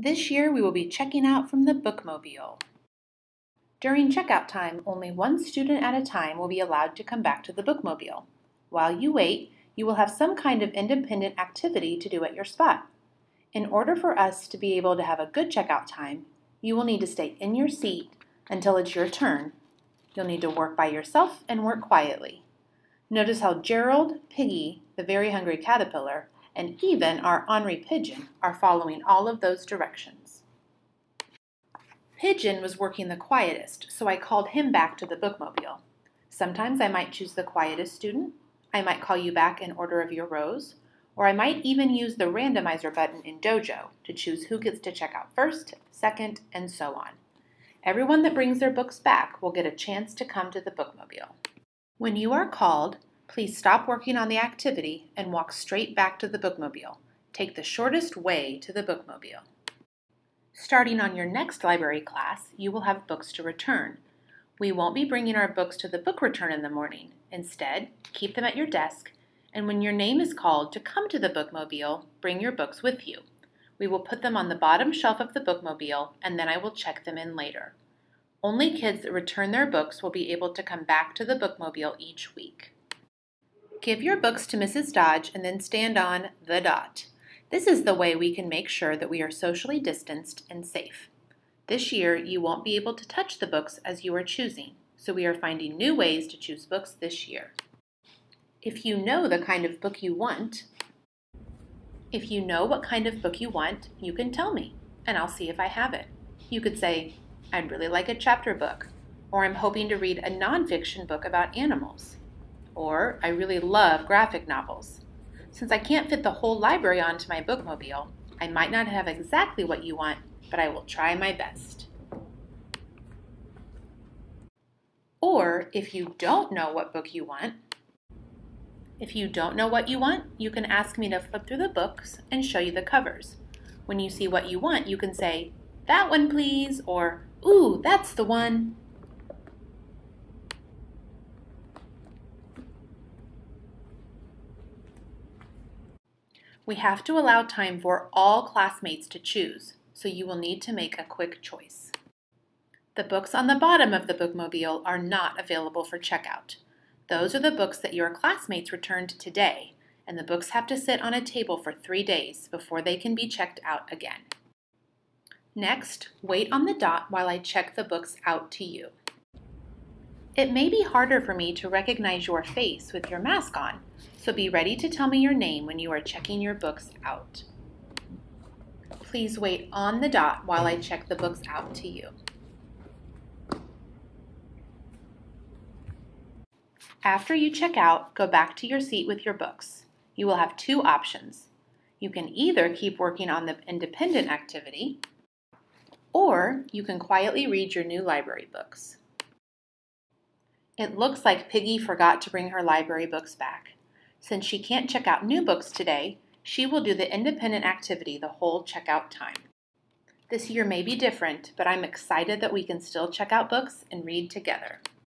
This year we will be checking out from the Bookmobile. During checkout time, only one student at a time will be allowed to come back to the Bookmobile. While you wait, you will have some kind of independent activity to do at your spot. In order for us to be able to have a good checkout time, you will need to stay in your seat until it's your turn. You'll need to work by yourself and work quietly. Notice how Gerald, Piggy, the very hungry caterpillar, and even our Henri Pigeon are following all of those directions. Pigeon was working the quietest, so I called him back to the bookmobile. Sometimes I might choose the quietest student, I might call you back in order of your rows, or I might even use the randomizer button in Dojo to choose who gets to check out first, second, and so on. Everyone that brings their books back will get a chance to come to the bookmobile. When you are called, Please stop working on the activity and walk straight back to the bookmobile. Take the shortest way to the bookmobile. Starting on your next library class, you will have books to return. We won't be bringing our books to the book return in the morning. Instead, keep them at your desk, and when your name is called to come to the bookmobile, bring your books with you. We will put them on the bottom shelf of the bookmobile, and then I will check them in later. Only kids that return their books will be able to come back to the bookmobile each week. Give your books to Mrs. Dodge and then stand on the dot. This is the way we can make sure that we are socially distanced and safe. This year, you won't be able to touch the books as you are choosing, so we are finding new ways to choose books this year. If you know the kind of book you want, if you know what kind of book you want, you can tell me, and I'll see if I have it. You could say, I'd really like a chapter book, or I'm hoping to read a nonfiction book about animals or I really love graphic novels. Since I can't fit the whole library onto my bookmobile, I might not have exactly what you want, but I will try my best. Or if you don't know what book you want, if you don't know what you want, you can ask me to flip through the books and show you the covers. When you see what you want, you can say, that one please, or ooh, that's the one. We have to allow time for all classmates to choose, so you will need to make a quick choice. The books on the bottom of the bookmobile are not available for checkout. Those are the books that your classmates returned today, and the books have to sit on a table for three days before they can be checked out again. Next, wait on the dot while I check the books out to you. It may be harder for me to recognize your face with your mask on, so be ready to tell me your name when you are checking your books out. Please wait on the dot while I check the books out to you. After you check out, go back to your seat with your books. You will have two options. You can either keep working on the independent activity, or you can quietly read your new library books. It looks like Piggy forgot to bring her library books back. Since she can't check out new books today, she will do the independent activity the whole checkout time. This year may be different, but I'm excited that we can still check out books and read together.